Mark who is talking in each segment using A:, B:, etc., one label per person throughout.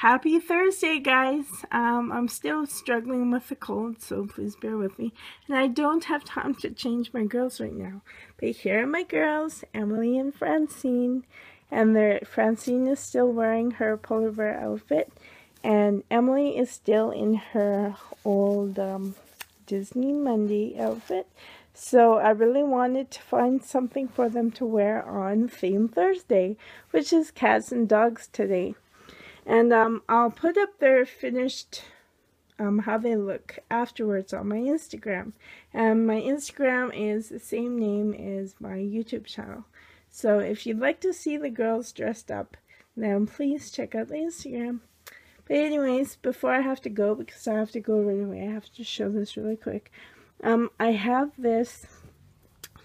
A: Happy Thursday, guys. Um, I'm still struggling with the cold, so please bear with me. And I don't have time to change my girls right now. But here are my girls, Emily and Francine. And their, Francine is still wearing her polar bear outfit. And Emily is still in her old um, Disney Monday outfit. So I really wanted to find something for them to wear on Theme Thursday, which is cats and dogs today. And um, I'll put up their finished, um, how they look afterwards on my Instagram. And my Instagram is the same name as my YouTube channel. So if you'd like to see the girls dressed up, then please check out the Instagram. But anyways, before I have to go, because I have to go right away, I have to show this really quick. Um, I have this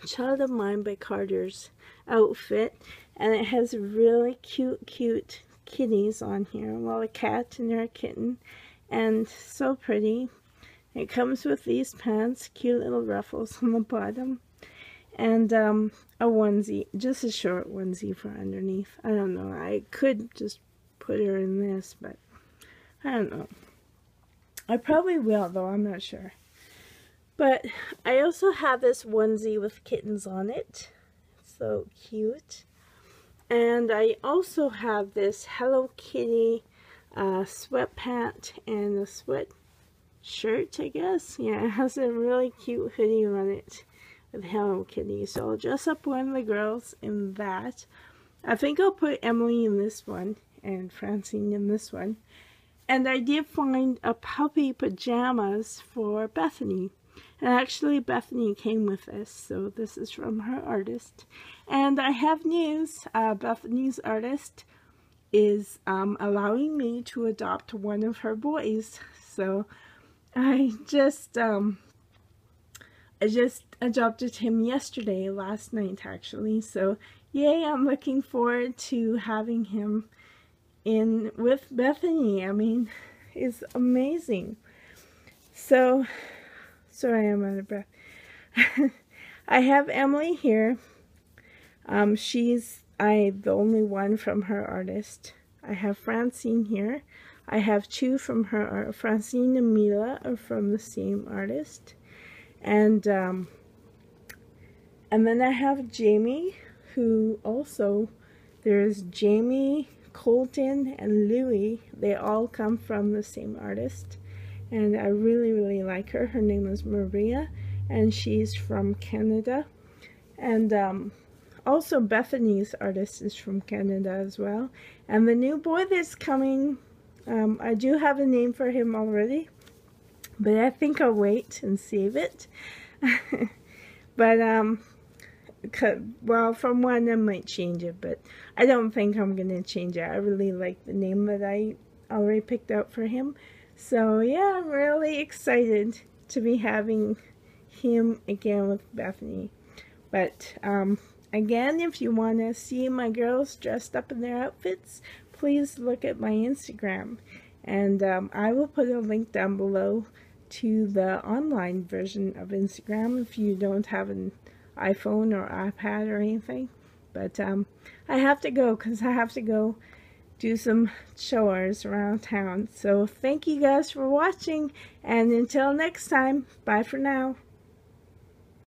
A: Child of Mine by Carter's outfit, and it has really cute, cute kitties on here. Well, a cat and a kitten. And so pretty. It comes with these pants, cute little ruffles on the bottom. And um, a onesie, just a short onesie for underneath. I don't know. I could just put her in this, but I don't know. I probably will, though. I'm not sure. But I also have this onesie with kittens on it. So cute. And I also have this Hello Kitty uh, sweatpant and a sweat shirt, I guess. Yeah, it has a really cute hoodie on it with Hello Kitty. So I'll dress up one of the girls in that. I think I'll put Emily in this one and Francine in this one. And I did find a puppy pajamas for Bethany. And actually, Bethany came with this, so this is from her artist. And I have news. Uh, Bethany's artist is um, allowing me to adopt one of her boys. So I just, um, I just adopted him yesterday, last night actually. So yay, I'm looking forward to having him in with Bethany. I mean, it's amazing. So Sorry, I'm out of breath. I have Emily here. Um, she's I the only one from her artist. I have Francine here. I have two from her art. Francine and Mila are from the same artist. And um, and then I have Jamie, who also there's Jamie, Colton, and Louie. They all come from the same artist and I really really like her. Her name is Maria and she's from Canada. And um, also Bethany's artist is from Canada as well. And the new boy that's coming um, I do have a name for him already but I think I'll wait and save it. But um well from one I might change it but I don't think I'm gonna change it. I really like the name that I already picked out for him so yeah, I'm really excited to be having him again with Bethany. But um, again, if you want to see my girls dressed up in their outfits, please look at my Instagram. And um, I will put a link down below to the online version of Instagram if you don't have an iPhone or iPad or anything. But um, I have to go because I have to go do some chores around town. So thank you guys for watching and until next time, bye for now.